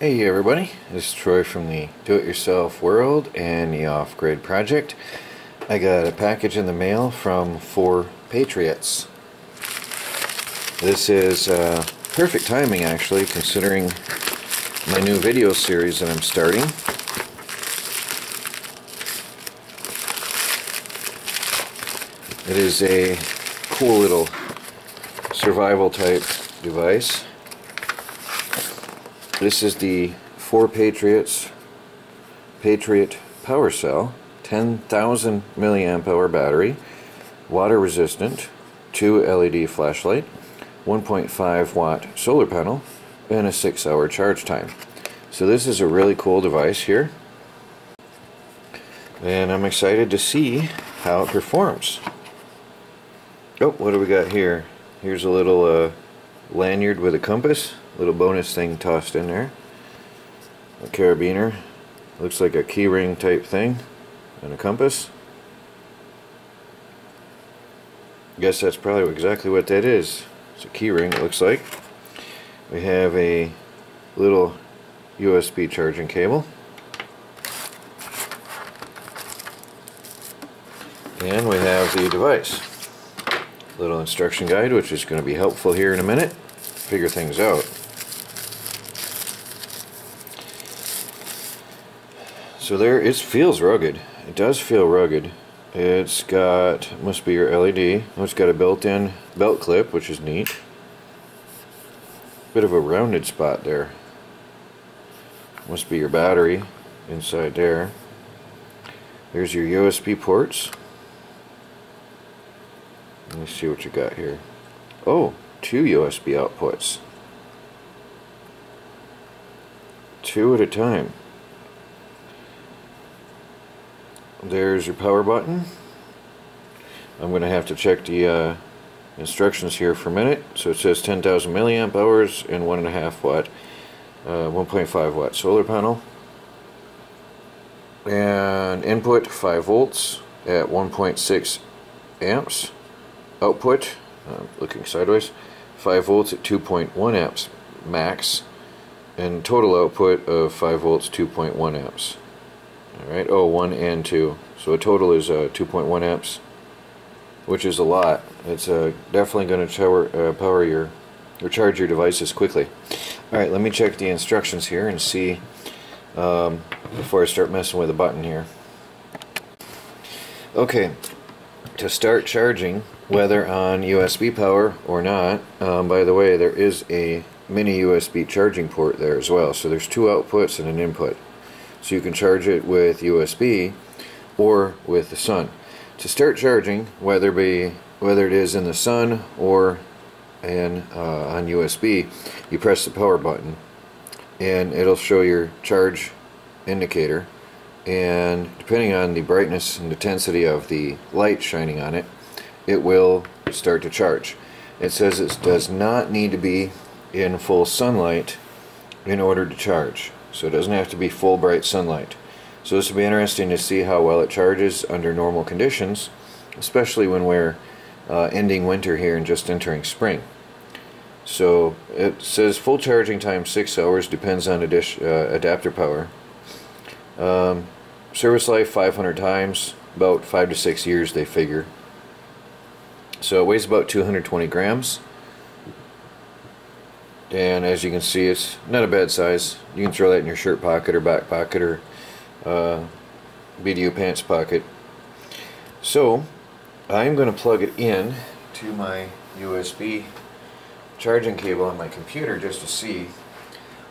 Hey everybody, this is Troy from the Do-It-Yourself World and the Off-Grid Project. I got a package in the mail from 4Patriots. This is uh, perfect timing actually considering my new video series that I'm starting. It is a cool little survival type device. This is the 4Patriots Patriot Power Cell, 10,000 milliamp hour battery, water resistant, 2 LED flashlight, 1.5 watt solar panel, and a 6 hour charge time. So this is a really cool device here. And I'm excited to see how it performs. Oh, what do we got here? Here's a little uh, lanyard with a compass, little bonus thing tossed in there. A carabiner, looks like a keyring type thing, and a compass. Guess that's probably exactly what that is. It's a keyring it looks like. We have a little USB charging cable. And we have the device little instruction guide which is going to be helpful here in a minute figure things out so there it feels rugged. It does feel rugged. It's got must be your LED it's got a built-in belt clip which is neat. Bit of a rounded spot there. Must be your battery inside there. There's your USB ports. Let me see what you got here. Oh, two USB outputs. Two at a time. There's your power button. I'm going to have to check the uh, instructions here for a minute. So it says 10,000 milliamp hours and 1.5 watt, uh, 1.5 watt solar panel. And input 5 volts at 1.6 amps output, looking sideways, 5 volts at 2.1 amps max, and total output of 5 volts 2.1 amps. Alright, oh, 1 and 2. So a total is uh, 2.1 amps, which is a lot. It's uh, definitely going to power, uh, power your, or charge your devices quickly. Alright, let me check the instructions here and see um, before I start messing with the button here. Okay, to start charging, whether on USB power or not, um, by the way, there is a mini USB charging port there as well. So there's two outputs and an input. So you can charge it with USB or with the sun. To start charging, whether be whether it is in the sun or in, uh, on USB, you press the power button and it'll show your charge indicator. And depending on the brightness and intensity of the light shining on it it will start to charge. It says it does not need to be in full sunlight in order to charge so it doesn't have to be full bright sunlight so this will be interesting to see how well it charges under normal conditions especially when we're uh, ending winter here and just entering spring so it says full charging time 6 hours depends on uh, adapter power um, service life 500 times, about 5 to 6 years they figure. So it weighs about 220 grams. And as you can see, it's not a bad size. You can throw that in your shirt pocket or back pocket or uh, BDU pants pocket. So I'm going to plug it in to my USB charging cable on my computer just to see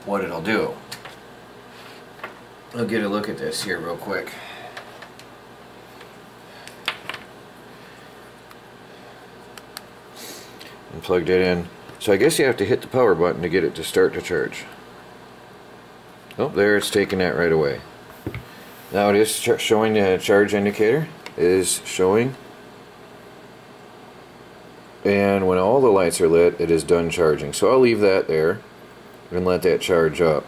what it'll do. I'll get a look at this here real quick. And plugged it in. So I guess you have to hit the power button to get it to start to charge. Oh, there it's taking that right away. Now it is showing the charge indicator is showing and when all the lights are lit it is done charging so I'll leave that there and let that charge up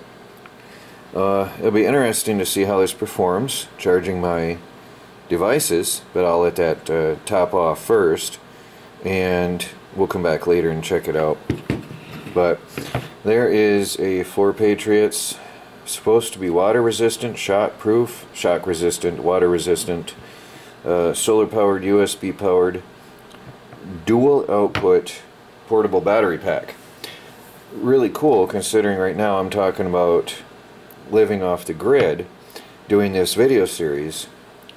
uh, it'll be interesting to see how this performs charging my devices, but I'll let that uh, top off first and we'll come back later and check it out. But there is a 4Patriots supposed to be water resistant, shock proof, shock resistant, water resistant, uh, solar powered, USB powered, dual output portable battery pack. Really cool considering right now I'm talking about living off the grid doing this video series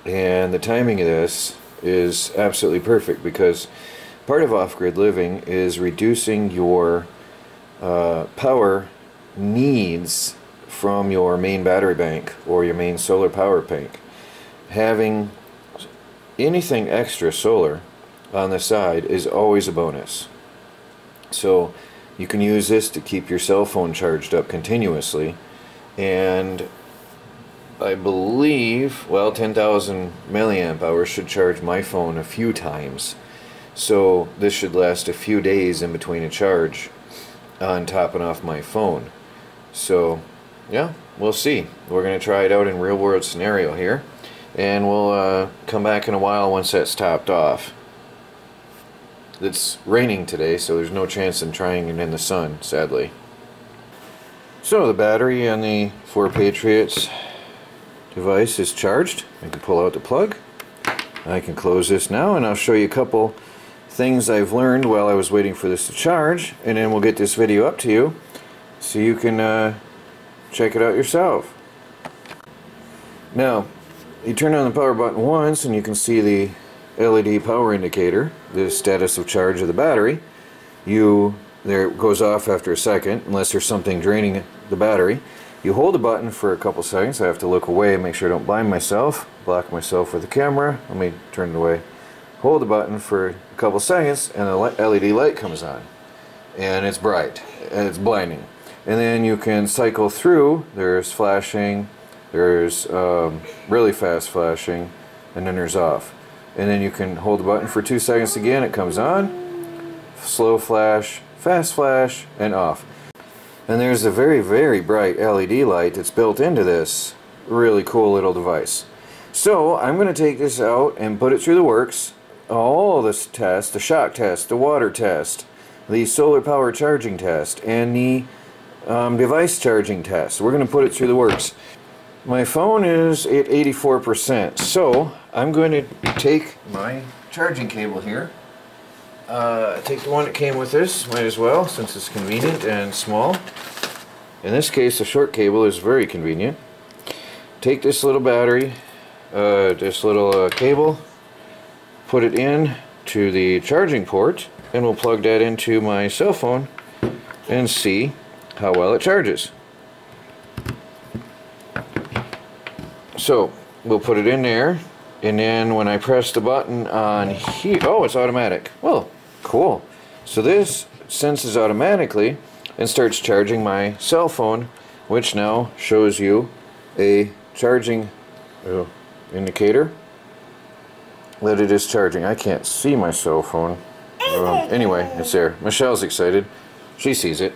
and the timing of this is absolutely perfect because part of off-grid living is reducing your uh, power needs from your main battery bank or your main solar power bank. Having anything extra solar on the side is always a bonus. So you can use this to keep your cell phone charged up continuously and I believe, well, 10,000 milliamp hours should charge my phone a few times. So this should last a few days in between a charge on topping off my phone. So, yeah, we'll see. We're going to try it out in real world scenario here. And we'll uh, come back in a while once that's topped off. It's raining today, so there's no chance in trying it in the sun, sadly. So the battery on the 4 Patriots device is charged. I can pull out the plug. I can close this now and I'll show you a couple things I've learned while I was waiting for this to charge and then we'll get this video up to you so you can uh, check it out yourself. Now you turn on the power button once and you can see the LED power indicator, the status of charge of the battery. You there it goes off after a second unless there's something draining the battery. You hold the button for a couple seconds. I have to look away and make sure I don't blind myself, block myself with the camera. Let me turn it away. Hold the button for a couple seconds and the LED light comes on. And it's bright and it's blinding. And then you can cycle through. There's flashing, there's um, really fast flashing, and then there's off. And then you can hold the button for two seconds again, it comes on, slow flash, fast flash, and off. And there's a very, very bright LED light that's built into this really cool little device. So I'm going to take this out and put it through the works. All this test, the shock test, the water test, the solar power charging test, and the um, device charging test. We're going to put it through the works. My phone is at 84%, so I'm going to take my charging cable here uh, take the one that came with this, might as well, since it's convenient and small. In this case, the short cable is very convenient. Take this little battery, uh, this little uh, cable, put it in to the charging port, and we'll plug that into my cell phone and see how well it charges. So, we'll put it in there, and then when I press the button on here, oh, it's automatic. Well, Cool. So this senses automatically and starts charging my cell phone, which now shows you a charging uh, indicator that it is charging. I can't see my cell phone. Um, anyway, it's there. Michelle's excited. She sees it.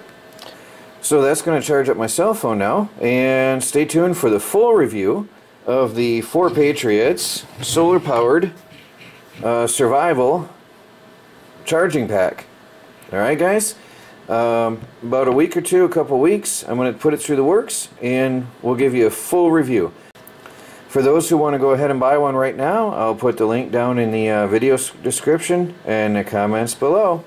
So that's going to charge up my cell phone now. And stay tuned for the full review of the 4 Patriots solar powered uh, survival charging pack. Alright guys, um, about a week or two, a couple weeks, I'm going to put it through the works and we'll give you a full review. For those who want to go ahead and buy one right now, I'll put the link down in the uh, video description and the comments below.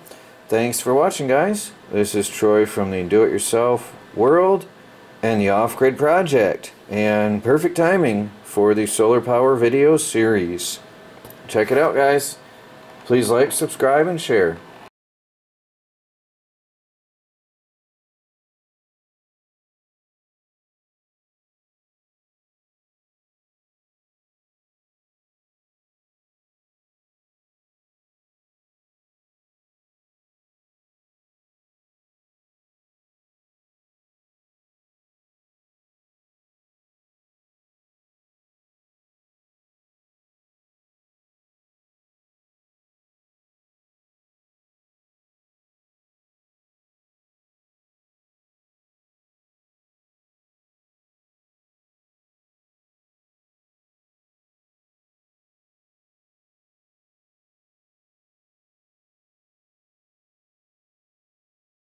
Thanks for watching guys. This is Troy from the Do-It-Yourself World and the Off-Grid Project. And perfect timing for the solar power video series. Check it out guys. Please like, subscribe, and share.